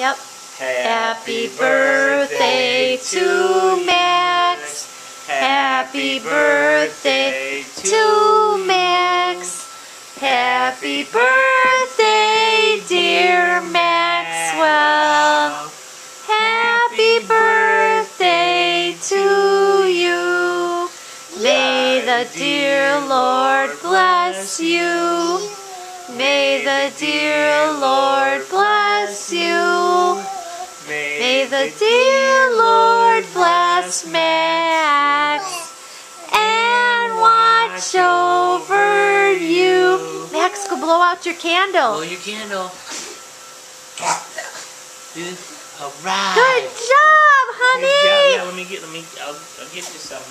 Yep. Happy birthday to Max. Happy birthday to Max. Happy birthday, dear Maxwell. Happy birthday to you. May the dear Lord bless you. May the dear Lord the dear Lord bless Max and watch over you. Max, go blow out your candle. Blow your candle. Alright. Good job, Good job. honey. Yeah, let me get let me I'll, I'll get you something.